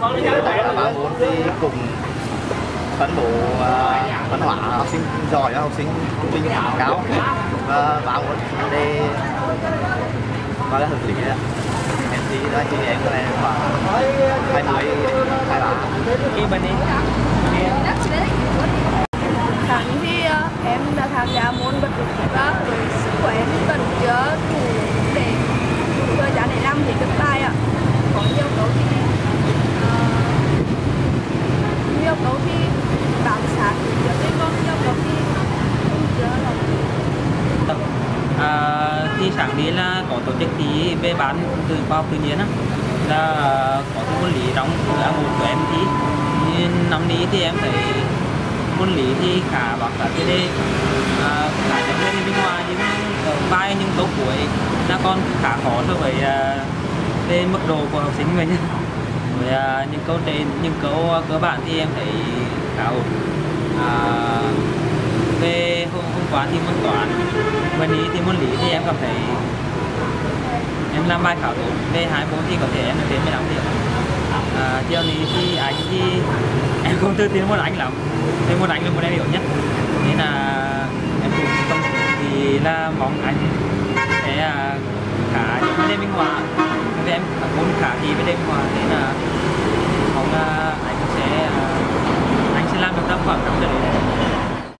bạn muốn đi cùng phấn bộ à, phấn hóa học sinh giỏi học sinh trung bình cao. Và bạn muốn đi và là hợp lý đấy em thì đó chị em có lẽ khoảng hai mươi hai ba. Khi bên đi. Thì sáng đi là có tổ chức thì về bán từ khoa học tự nhiên á. Là có cái môn lý trong A1 của em thi. Thì năm nay thì em thấy môn lý thì khá bằng cả cái đề à, khá giống lên bên ngoài nhưng ở bài những tố cuối là con khá khó so với à, về mức độ của học sinh mình. Với à, những câu trên những câu à, cơ bản thì em thấy khá ổn toán thì môn toán bên lý thì môn lý thì em cảm thấy em làm bài khảo tốt về hai môn thì có thể em được đến 15 điểm. À, theo lý thì anh thì em không tự tin môn anh lắm vì môn anh là môn em hiểu nhất. Nên là em cũng không thì là mong anh sẽ à, khá giống bên Minh Hòa vì em môn khá thì bên Minh Hòa nên là mong là